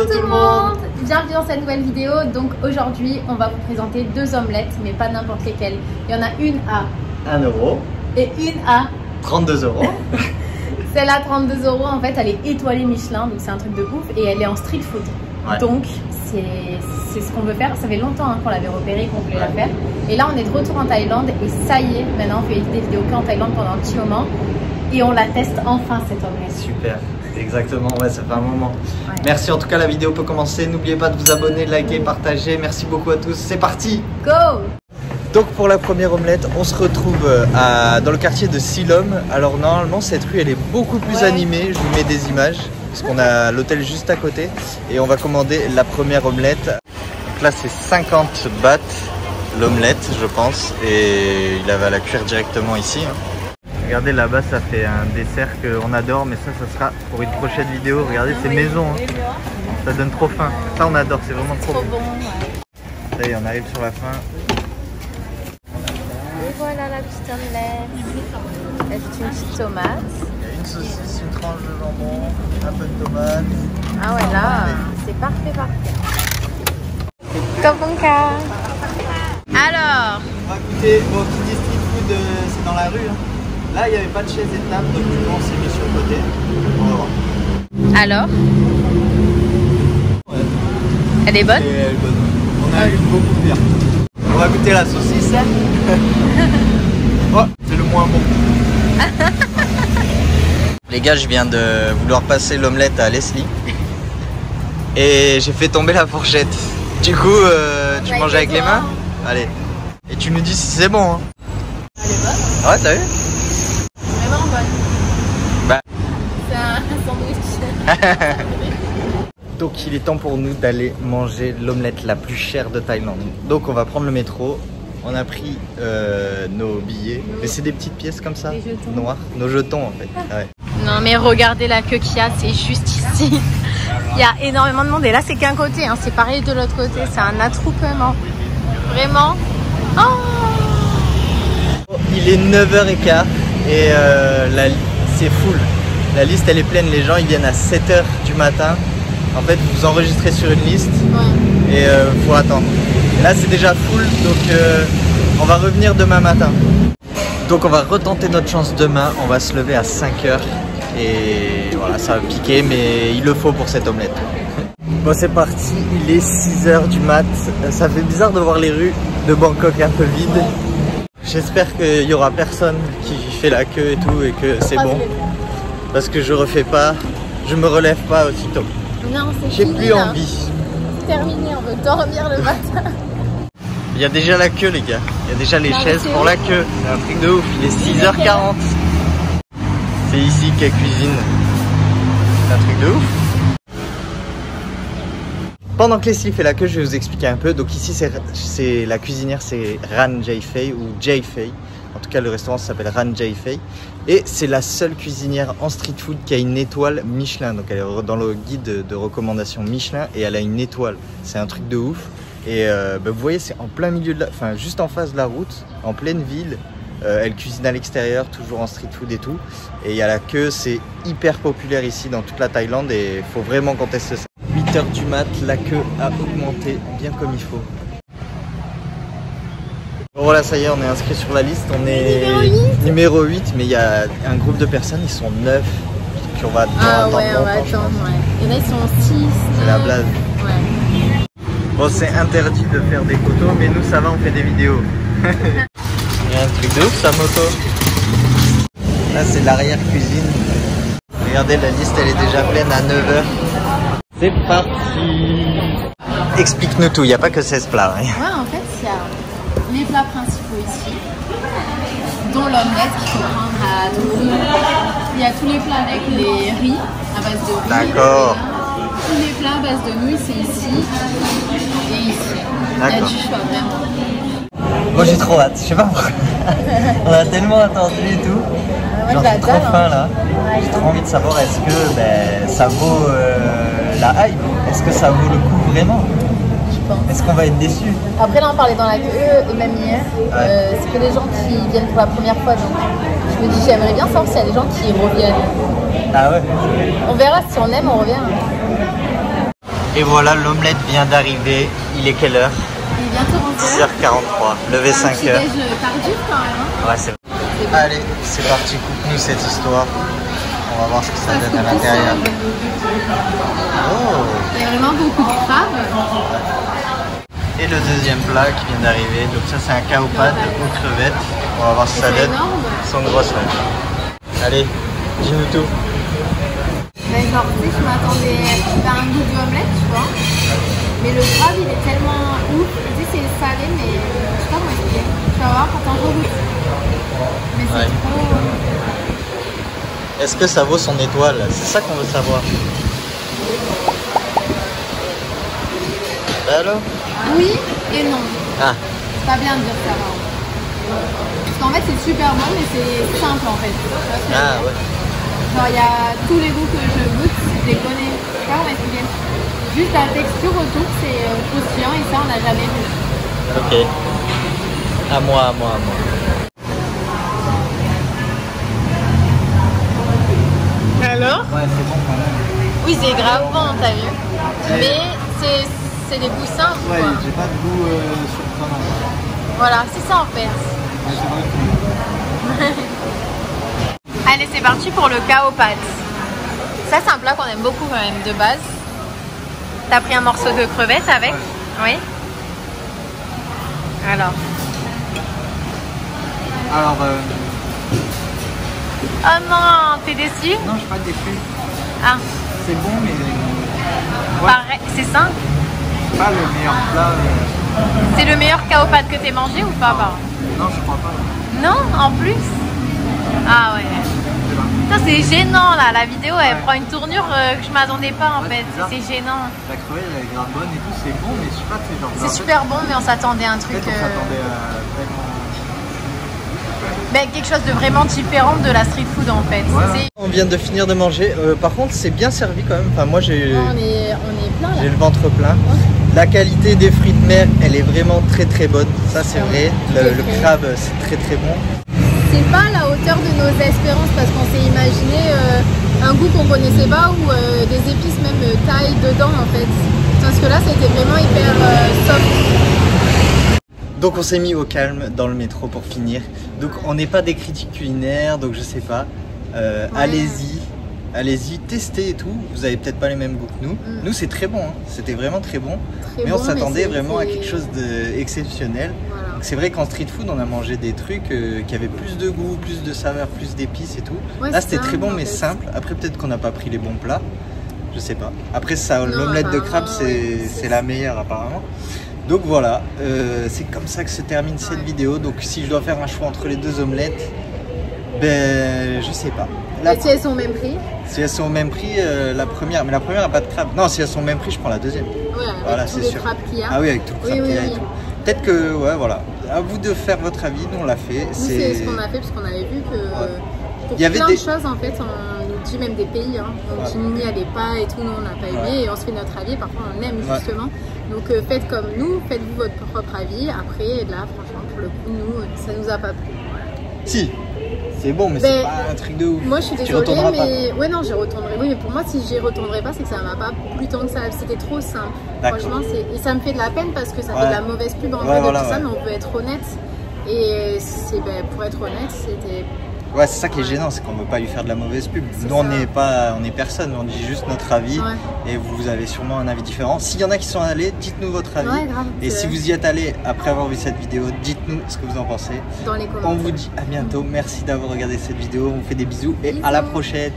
Hello tout le monde Bienvenue dans cette nouvelle vidéo. Donc aujourd'hui, on va vous présenter deux omelettes, mais pas n'importe lesquelles. Il y en a une à 1 euro, et une à 32 euros. celle à 32 euros. En fait, elle est étoilée Michelin, donc c'est un truc de ouf, et elle est en street food. Ouais. Donc c'est c'est ce qu'on veut faire. Ça fait longtemps hein, qu'on l'avait repéré, qu'on voulait la faire. Et là, on est de retour en Thaïlande, et ça y est, maintenant on fait des vidéos qu'en Thaïlande pendant un petit moment, et on la teste enfin cette omelette. Super, exactement, ouais, ça fait un moment. Ouais. Merci en tout cas, la vidéo peut commencer. N'oubliez pas de vous abonner, liker, partager. Merci beaucoup à tous. C'est parti Go Donc pour la première omelette, on se retrouve euh, à- dans le quartier de Silom. Alors normalement cette rue elle est beaucoup plus Ouais. animée, je vous mets des images, parce qu'on a l'hôtel juste à côté. Et on va commander la première omelette. Donc là c'est 50 bahts l'omelette je pense. Et il va la cuire directement ici. Regardez là-bas ça fait un dessert qu'on adore, mais ça ça sera pour une prochaine vidéo. Regardez c'est maison, hein. ça donne trop faim. Ça on adore, c'est vraiment trop Trop bon. bon. ouais. Ça y est, on arrive sur la fin. Et voilà la petite omelette. Est-ce une petite tomate Il y a une saucisse, une tranche de jambon, un peu de tomate. Ah ouais, là, c'est parfait, parfait. Kabunka Alors, On va goûter au petit street food, euh, c'est dans la rue. hein. Là, il n'y avait pas de chaise et de table, donc du coup, on s'est mis sur le côté. On va voir. alors, Ouais, elle est bonne elle est bonne. On a eu beaucoup pire. On va goûter la saucisse. oh, c'est le moins bon. Les gars, je viens de vouloir passer l'omelette à Leslie. Et j'ai fait tomber la fourchette. Du coup, euh, tu manges avec les mains? Allez. Et tu nous dis si c'est bon. Hein. Elle est bonne? Ouais, t'as vu Vraiment bonne. Bah. C'est un sandwich. Donc il est temps pour nous d'aller manger l'omelette la plus chère de Thaïlande. Donc on va prendre le métro. On a pris euh, nos billets. Mais c'est des petites pièces comme ça, noires. Nos jetons en fait. Ouais. Non mais regardez la queue qu'il y a, c'est juste ici. Il y a énormément de monde et là c'est qu'un côté, hein. c'est pareil de l'autre côté, c'est un attroupement. Vraiment. Oh Il est 9h15 et euh, la c'est full. La liste elle est pleine. Les gens ils viennent à 7h du matin. En fait vous vous enregistrez sur une liste ouais. et euh, faut attendre. Là c'est déjà full donc euh, on va revenir demain matin. Donc on va retenter notre chance demain, on va se lever à 5h et voilà ça va piquer mais il le faut pour cette omelette. Bon c'est parti, il est 6h du mat, ça fait bizarre de voir les rues de Bangkok un peu vides. J'espère qu'il y aura personne qui fait la queue et tout et que c'est bon parce que je refais pas, je me relève pas aussitôt. Non, c'est J'ai plus là. envie. Terminé, on veut dormir le matin. Il y a déjà la queue les gars, il y a déjà les Non, chaises pour la queue, c'est un truc de ouf, il est 6h40. C'est ici qu'elle cuisine. C'est un truc de ouf. Pendant que Leslie fait la queue, je vais vous expliquer un peu. Donc ici, c'est la cuisinière, c'est Ran Jai Fei ou Jai Fei. En tout cas, le restaurant s'appelle Ran Jai Fei. Et c'est la seule cuisinière en street food qui a une étoile Michelin. Donc elle est dans le guide de recommandation Michelin et elle a une étoile. C'est un truc de ouf. Et euh, bah, vous voyez, c'est en plein milieu de la, enfin juste en face de la route, en pleine ville. Euh, elle cuisine à l'extérieur, toujours en street food et tout. Et il y a la queue, c'est hyper populaire ici dans toute la Thaïlande et il faut vraiment qu'on teste ça. 8h du mat, la queue a augmenté bien comme il faut. Bon, voilà, ça y est, on est inscrit sur la liste. On est Numéro 8. numéro 8, mais il y a un groupe de personnes, ils sont 9. Puis on va attendre, Ah ouais, on va attendre, ouais. En a, ils sont 6. C'est la blague. Ouais. Bon, c'est interdit de faire des photos, mais nous, ça va, on fait des vidéos. Il y a un truc de ouf, sa moto. Là, c'est l'arrière-cuisine. Regardez, la liste, elle est déjà pleine à 9h. C'est parti Explique-nous tout, il n'y a pas que 16 plats. hein. Ouais, en fait, il y a les plats principaux ici, dont l'omelette qu'il faut prendre à tout prix. Il y a tous les plats avec les riz à base de riz. D'accord. Tous les plats à base de nouilles, c'est ici et ici. Il y a du choix, vraiment. Moi, j'ai trop hâte, je sais pas pourquoi. On a tellement attendu et tout. je la suis trop faim hein. là. J'ai trop envie de savoir est-ce que ben, ça vaut euh, la hype? Est-ce que ça vaut le coup vraiment? Pense. Est-ce qu'on va être déçu Après, là, on parlait dans la queue, et même hier, euh, c'est que des gens qui viennent pour la première fois. Donc, je me dis, j'aimerais bien savoir s'il y a des gens qui reviennent. Ah ouais On verra si on aime, on revient. Et voilà, l'omelette vient d'arriver. Il est quelle heure Il est bientôt 11h. 6h43. Levé 5 C'est un petit déj tardif quand même. hein. Ouais, c'est Allez, c'est parti, coupe-nous cette histoire. On va voir ce que ça Ça donne à l'intérieur. seul. Oh Il y a vraiment beaucoup de crabes. Et le deuxième plat qui vient d'arriver. Donc ça c'est un kaopad aux crevettes. On va voir que ça donne. sont grosses. ouais. Allez, dis-nous tout. Ben, genre, tu sais, je m'attendais à un goût d'omelette, tu vois. Mais le crabe, il est tellement ouf. Tu sais, c'est salé, mais je sais pas comment expliquer. Tu vas voir quand t'en goûtes. Mais c'est Ouais. trop. Est-ce que ça vaut son étoile? C'est ça qu'on veut savoir. Allô Oui et non. Ah, C'est pas bien de dire ça. hein. Parce qu'en fait, c'est super bon, mais c'est simple en fait. Ah ouais. Genre, il y a tous les goûts que je goûte, je les connais. Je sais pas comment expliquer. Juste la texture autour, c'est euh, croustillant et ça, on n'a jamais vu. Ok. À moi, à moi, à moi. Alors? Ouais, c'est bon quand même. Oui, c'est grave bon, t'as vu. Mais c'est, c'est des goûts simples, quoi. j'ai pas de goût surprenant. Voilà, c'est ça en Perse. Allez, c'est parti pour le kaopad. Ça, c'est un plat qu'on aime beaucoup quand même de base. T'as pris un morceau de crevette avec Oui. Alors. Alors, euh, Oh non, t'es déçu non, je suis pas déçu. Ah, C'est bon, mais pareil, c'est ça pas le meilleur plat. C'est le meilleur kaopad que t'aies mangé ou pas bah Non, je crois pas. Non, en plus Ah ouais. Ça c'est gênant là, la vidéo elle prend une tournure euh, que je m'attendais pas en Ouais, fait. c'est gênant. La crevette, elle est grave bonne et tout, c'est bon, mais je sais pas, c'est genre. C'est super bon mais on s'attendait à un truc... On euh, s'attendait à vraiment. ben, quelque chose de vraiment différent de la street food en fait. On vient de finir de manger. Euh, par contre, c'est bien servi quand même. Enfin, moi, j'ai On est, on est. j'ai le ventre plein. La qualité des fruits de mer, elle est vraiment très très bonne. Ça, c'est vrai. Le, crabe, c'est très très bon. C'est pas à la hauteur de nos espérances parce qu'on s'est imaginé euh, un goût qu'on connaissait pas ou euh, des épices même euh, taille dedans en fait. Parce que là c'était vraiment hyper euh, soft. Donc, on s'est mis au calme dans le métro pour finir. Donc, on n'est pas des critiques culinaires, donc je sais pas. Ouais. Allez-y. Allez-y, testez et tout. Vous avez peut-être pas les mêmes goûts que nous. Mm. Nous, c'est très bon. hein. C'était vraiment très bon. Très mais bon, on s'attendait vraiment à quelque chose d'exceptionnel. Voilà. C'est vrai qu'en street food, on a mangé des trucs euh, qui avaient plus de goût, plus de saveur, plus d'épices et tout. Ouais, Là, c'était très bon, mais fait. simple. Après, peut-être qu'on n'a pas pris les bons plats. Je sais pas. Après, ça, l'omelette de crabe, apparemment, c'est la meilleure apparemment. Donc voilà, euh, c'est comme ça que se termine cette Ouais. vidéo. Donc si je dois faire un choix entre les deux omelettes, ben je sais pas. La- Et si elles sont au même prix si elles sont au même prix, euh, la première, mais la première n'a pas de crabe. Non, si elles sont au même prix, je prends la deuxième. Ouais, avec Voilà, c'est sûr. y a. Ah oui, avec tout le Oui, crabe qu'il y a oui, et oui. tout. Peut-être que, ouais, voilà. À vous de faire votre avis, nous on l'a fait. C'est ce qu'on a fait parce qu'on avait vu que euh, pour Il y avait plein des- de choses en fait on nous dit même des pays, hein, on Ouais. n'y allez pas et tout, nous on n'a pas aimé Ouais. et on se fait notre avis, parfois on aime justement. Donc euh, faites comme nous, faites-vous votre propre avis. Après là franchement pour le coup nous ça nous a pas plu. Si, c'est bon, mais Ben, c'est pas un truc de ouf. Moi je suis désolée pas, mais ouais non j'y retournerai. Oui mais pour moi si j'y retournerai pas c'est que ça m'a pas plu tant que ça, c'était trop simple. Franchement c'est et ça me fait de la peine parce que ça Ouais. fait de la mauvaise pub en Ouais, fait de voilà, tout ça mais on peut être honnête. Et c'est ben, pour être honnête c'était Ouais, c'est ça qui est gênant, c'est qu'on veut pas lui faire de la mauvaise pub. Nous, on n'est pas, on est personne, on dit juste notre avis. Ouais. Et vous, avez sûrement un avis différent. S'il y en a qui sont allés, dites-nous votre avis. Ouais, grave, et si vous y êtes allé après avoir vu cette vidéo, dites-nous ce que vous en pensez. dans les commentaires. On vous dit à bientôt. Merci d'avoir regardé cette vidéo. On vous fait des bisous et à la prochaine.